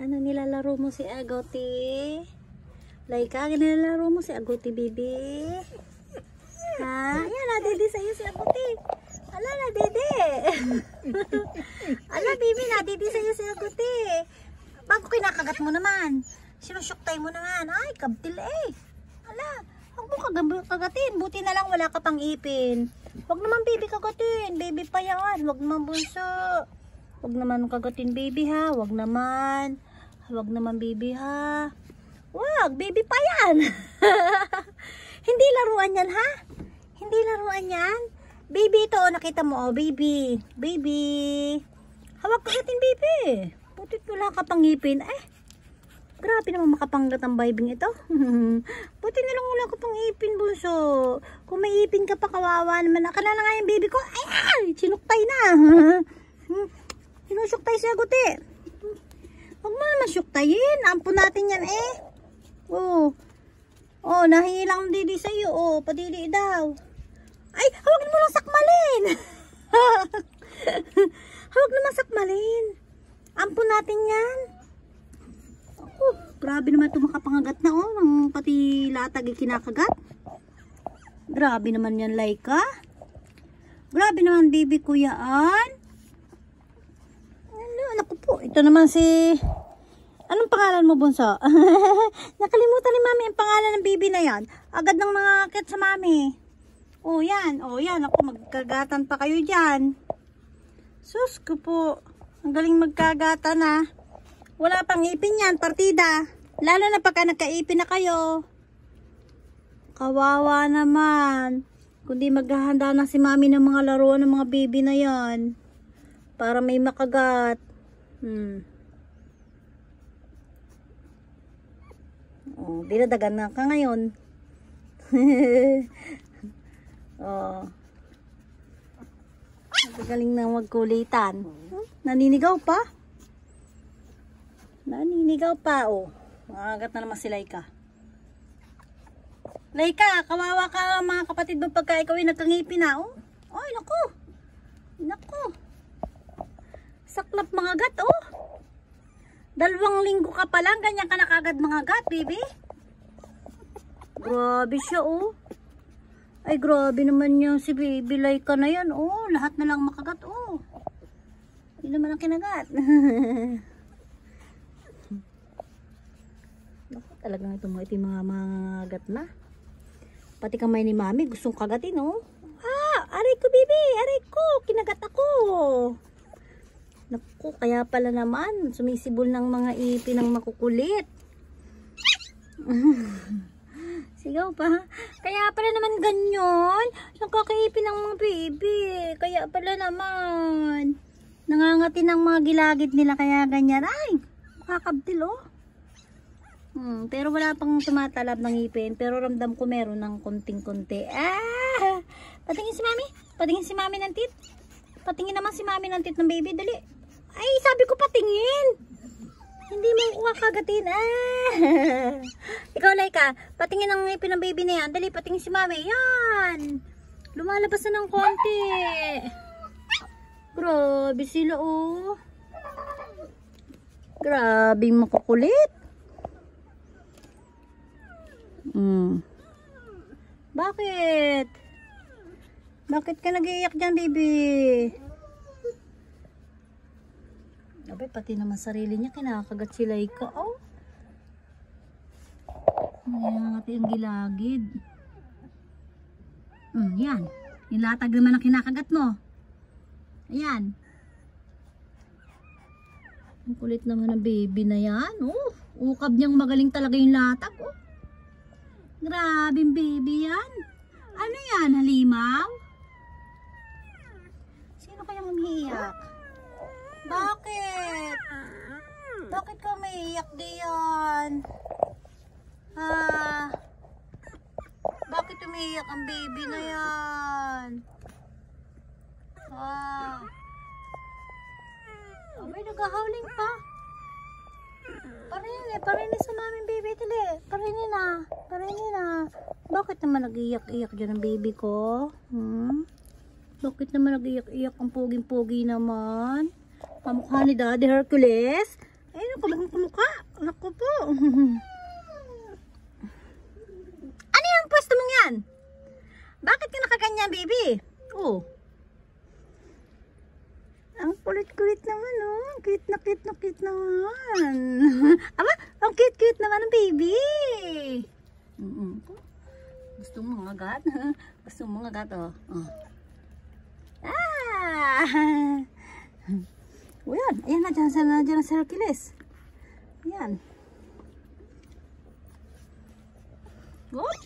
Ano nilalaro mo si Agoti? Laika, nilalaro mo si Agoti, baby? Ha? Ayan, nadidi sa'yo si Agoti. Ala, nadidi. Ala, baby, nadidi sa'yo si Agoti. Bago kinakagat mo naman. Sinusyuktay mo naman. Ay, kabtil eh. Ala, huwag mo kagab- kagatin. Buti na lang wala ka pang ipin. Huwag naman baby kagatin. Baby pa yan. Huwag naman bunso. Huwag naman kagatin baby ha. Huwag naman. Huwag naman baby ha. Wag, baby pa yan. Hindi laruan yan ha. Hindi laruan yan. Baby ito, oh, nakita mo oh, baby. Baby. Hawak kagatin baby. Butit wala ka pang ngipin. Eh, Grabe naman makapanggat ang vibing ito. Buti na lang wala ka pang ipin, bunso. Kung may ipin ka pa, kawawa naman. Akala na nga yung baby ko. Ay, ay na. Sinusuktay siya, guti. Huwag mo naman suktayin. Ampun natin yan eh. Oh. Oh, nahingi lang didi sa'yo. Oh, padidi daw. Ay, huwag mo lang sakmalin. huwag naman sakmalin. Ampun natin yan. Oh, grabe naman ito makapangagat na oh. Ang pati latag ay kinakagat. Grabe naman yan, Laika. Grabe naman, baby. Ano, po. Ito naman si... Anong pangalan mo, Bunso? Nakalimutan ni Mami ang pangalan ng baby na yan. Agad nang nangakit sa Mami. Oh, yan. Oh, yan. Ako, magkagatan pa kayo dyan. Sus ko po. Ang galing magkagatan ah. Wala pang ipin yan, partida. Lalo na pagka nagkaipin na kayo. Kawawa naman. Kundi maghahanda na si mami ng mga laruan ng mga baby na yan. Para may makagat. Hmm. Oh, dinadagan na ka ngayon. oh. Galing na magkulitan. Hmm? Naninigaw pa. Naninigaw pa, oh. Makagat na naman si Laika. Laika, kawawa ka mga kapatid mo pagka ikaw ay nagkangipin na, oh. Ay, naku. Naku. Saklap mga gat, oh. Dalawang linggo ka pa lang, ganyan ka nakagad mga gat, baby. Grabe siya, oh. Ay, grabe naman yung si baby Laika na yan, oh. Lahat na lang makagat, oh. Hindi naman ang kinagat. Talagang ito mga yung mga magat na. Pati kamay ni mami, gustong kagatin, oh. Ah, aray ko, baby, aray ko, kinagat ako. Naku, kaya pala naman, sumisibol ng mga ipin ng makukulit. Sigaw pa. Kaya pala naman ganyan. Nakakaipin ng mga baby. Kaya pala naman. Nangangati ng mga gilagid nila kaya ganyan. Ay, makakabdil oh. Hmm, pero wala pang tumatalab ng ipin. Pero ramdam ko meron ng konting-konti. Ah! Patingin si mami. Patingin si mami ng tit. Patingin naman si mami ng tit ng baby. Dali. Ay, sabi ko patingin. Hindi mo ko kagatin. Ah! Ikaw, Laika. Patingin ng ipin ng baby na yan. Dali, patingin si mami. Yan. Lumalabas na ng konti. Grabe sila, oh. Grabe makukulit. Mm. Bakit? Bakit ka nag-iiyak dyan, baby? Abay, pati naman sarili niya, kinakagat si Laika. Oh. Nangangat yung gilagid. Mm, yan. Nilatag naman ang kinakagat mo. Ayan. Ang kulit naman ng baby na yan. Oh, ukab niyang magaling talaga yung latag. Oh. Grabing baby yan. Ano yan, halimaw? Sino kaya umiiyak? Bakit? Ka umiiyak diyan? Ha? Bakit umiiyak ang baby na yan? Ha? Abay, nag-howling pa. Parini, parini sa namin baby tali. Parini na. Parini na. Bakit naman nag-iyak-iyak dyan ang baby ko? Hmm? Bakit naman nag-iyak-iyak ang puging-pugi naman? Pamukha ni Daddy Hercules? Ay, yung kulong kumuka. Naku po. ano yung pwesto mong yan? Bakit ka nakaganyan, baby? Oh. Ang kulit-kulit naman, oh. Ang cute na cute na cute naman. Aba, ang cute-cute naman ng baby. Mm-mm. Gusto mo ng agad? Gusto mo ng agad, oh. oh. Ah! O yan, ayan na dyan sa, na, dyan sa Hercules. Ayan. Oh,